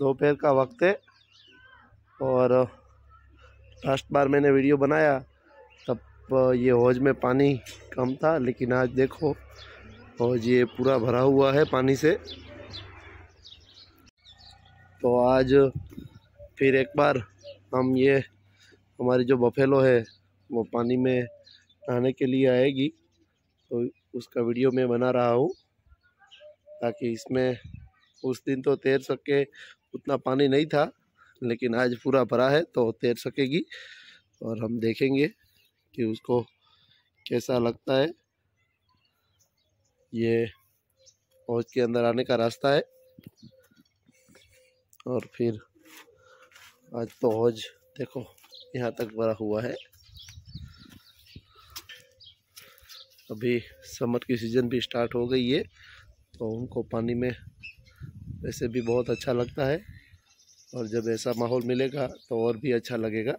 दोपहर का वक्त है और लास्ट बार मैंने वीडियो बनाया, तब ये हौज में पानी कम था, लेकिन आज देखो, हौज ये पूरा भरा हुआ है पानी से। तो आज फिर एक बार हम ये, हमारी जो बफेलो है, वो पानी में नहाने के लिए आएगी। तो उसका वीडियो मैं बना रहा हूँ, ताकि इसमें उस दिन तो तैर सके उतना पानी नहीं था, लेकिन आज पूरा भरा है तो तैर सकेगी और हम देखेंगे कि उसको कैसा लगता है। ये हौज के अंदर आने का रास्ता है और फिर आज तो हौज देखो यहाँ तक भरा हुआ है। अभी समर की सीज़न भी स्टार्ट हो गई है तो उनको पानी में वैसे भी बहुत अच्छा लगता है। और जब ऐसा माहौल मिलेगा तो और भी अच्छा लगेगा।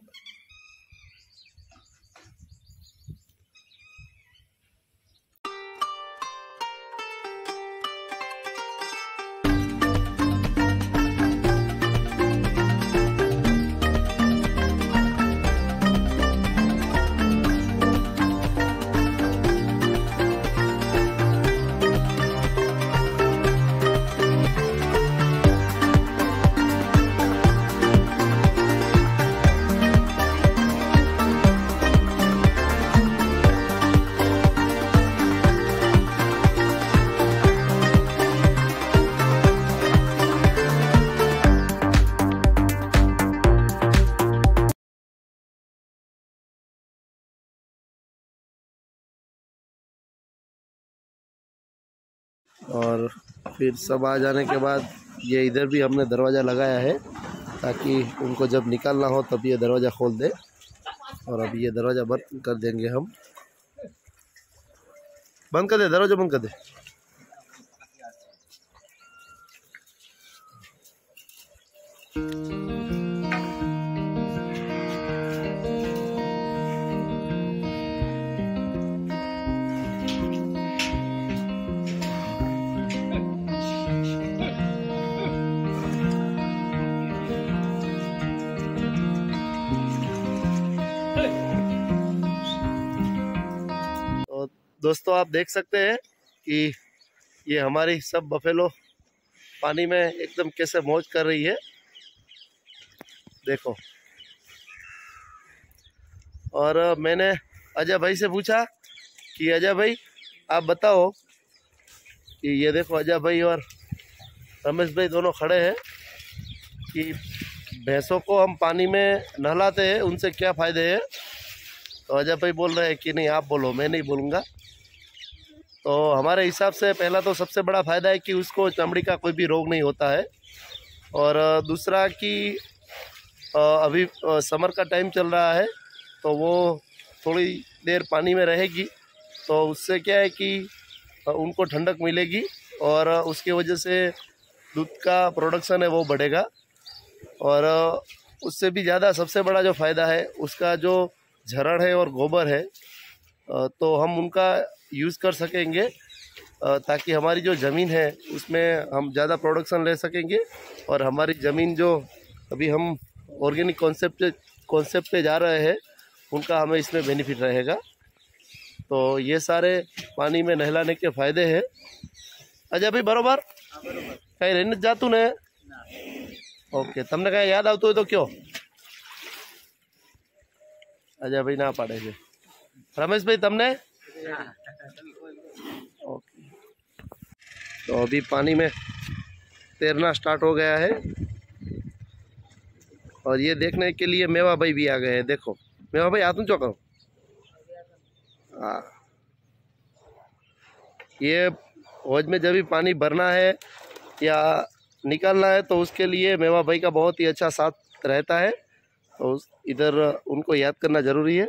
और फिर सब आ जाने के बाद ये इधर भी हमने दरवाज़ा लगाया है ताकि उनको जब निकालना हो तब ये दरवाज़ा खोल दे। और अब ये दरवाज़ा बंद कर देंगे हम। बंद कर दे, दरवाज़ा बंद कर दे। दोस्तों, आप देख सकते हैं कि ये हमारी सब बफेलो पानी में एकदम कैसे मौज कर रही है। देखो। और मैंने अजय भाई से पूछा कि, अजय भाई, आप बताओ कि ये देखो, अजय भाई और रमेश भाई दोनों खड़े हैं कि भैंसों को हम पानी में नहलाते हैं, उनसे क्या फ़ायदे हैं? तो अजय भाई बोल रहे हैं कि नहीं, आप बोलो, मैं नहीं बोलूँगा। तो हमारे हिसाब से पहला तो सबसे बड़ा फ़ायदा है कि उसको चमड़ी का कोई भी रोग नहीं होता है। और दूसरा कि अभी समर का टाइम चल रहा है तो वो थोड़ी देर पानी में रहेगी। तो उससे क्या है कि उनको ठंडक मिलेगी और उसकी वजह से दूध का प्रोडक्शन है वो बढ़ेगा। और उससे भी ज़्यादा सबसे बड़ा जो फ़ायदा है, उसका जो झरड़ है और गोबर है तो हम उनका यूज़ कर सकेंगे ताकि हमारी जो ज़मीन है उसमें हम ज़्यादा प्रोडक्शन ले सकेंगे और हमारी ज़मीन जो अभी हम ऑर्गेनिक कॉन्सेप्ट कॉन्सेप्ट पे जा रहे हैं उनका हमें इसमें बेनिफिट रहेगा। तो ये सारे पानी में नहलाने के फ़ायदे हैं। अच्छा, अजय भाई बरोबर? कहीं रहने जातू ने। ओके तमने कहीं याद आते हो तो क्यों? અજયભાઈ ના પાડે છે રમેશભાઈ તમને ओके तो अभी पानी में तैरना स्टार्ट हो गया है और ये देखने के लिए मेवा भाई भी आ गए हैं देखो मेवा भाई हाथ ऊंचो करो हाँ ये हौज में जब भी पानी भरना है या निकालना है तो उसके लिए मेवा भाई का बहुत ही अच्छा साथ रहता है उस, इधर, उनको याद करना ज़रूरी है।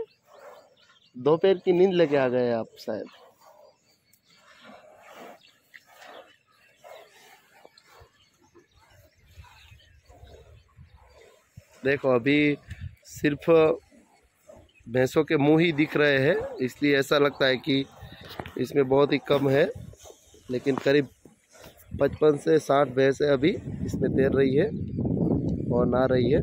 दोपहर की नींद लेके आ गए आप शायद। देखो, अभी सिर्फ़ भैंसों के मुँह ही दिख रहे हैं, इसलिए ऐसा लगता है कि इसमें बहुत ही कम है, लेकिन करीब पचपन से साठ भैंसें अभी इसमें तैर रही है और ना रही है।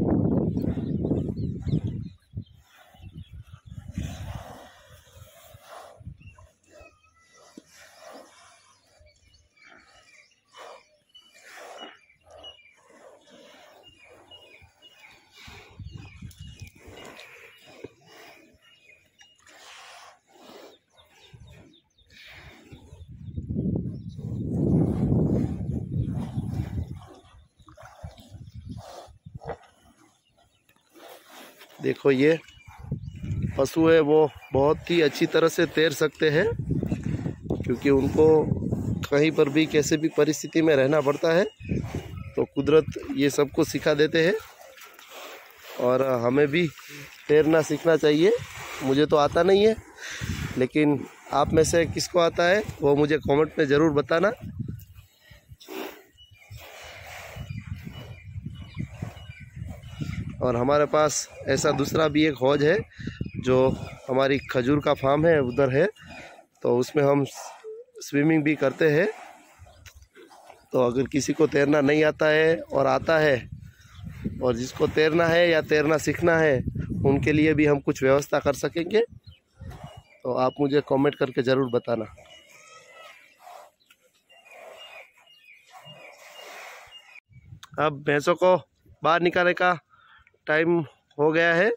देखो ये पशु है, वो बहुत ही अच्छी तरह से तैर सकते हैं, क्योंकि उनको कहीं पर भी कैसे भी परिस्थिति में रहना पड़ता है तो कुदरत ये सबको सिखा देते हैं। और हमें भी तैरना सीखना चाहिए, मुझे तो आता नहीं है, लेकिन आप में से किसको आता है, वो मुझे कमेंट में ज़रूर बताना। और हमारे पास ऐसा दूसरा भी एक हौज है, जो हमारी खजूर का फार्म है, उधर है। तो उसमें हम स्विमिंग भी करते हैं। तो अगर किसी को तैरना नहीं आता है और आता है, और जिसको तैरना है या तैरना सीखना है, उनके लिए भी हम कुछ व्यवस्था कर सकेंगे। तो आप मुझे कमेंट करके ज़रूर बताना। अब भैंसों को बाहर निकालने का टाइम हो गया है।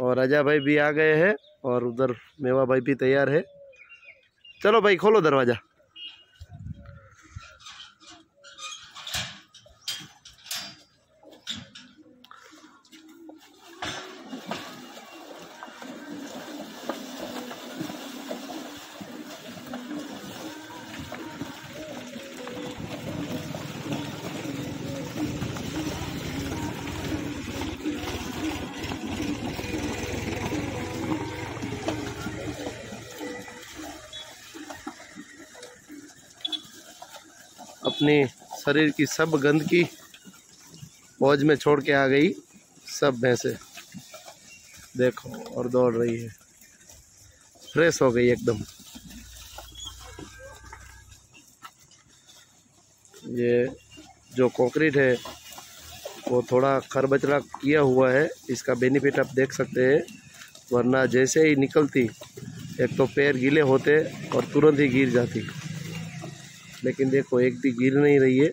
और राजा भाई भी आ गए हैं और उधर मेवा भाई भी तैयार है। चलो भाई, खोलो दरवाज़ा। अपनी शरीर की सब गंदगी मौज में छोड़ के आ गई। सब भैंसे देखो, और दौड़ रही है। फ्रेश हो गई एकदम। ये जो कंक्रीट है, वो थोड़ा खरबचरा किया हुआ है। इसका बेनिफिट आप देख सकते हैं, वरना जैसे ही निकलती, एक तो पैर गीले होते और तुरंत ही गिर जाती। लेकिन देखो, एक भी गिर नहीं रही है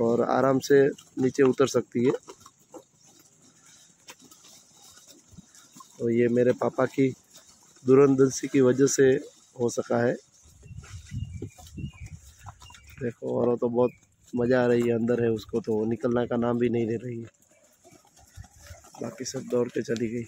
और आराम से नीचे उतर सकती है। तो ये मेरे पापा की दूरंदर्शी की वजह से हो सका है। देखो, और तो बहुत मज़ा आ रही है, अंदर है उसको तो निकलने का नाम भी नहीं ले रही है। बाकी सब दौड़ के चली गई।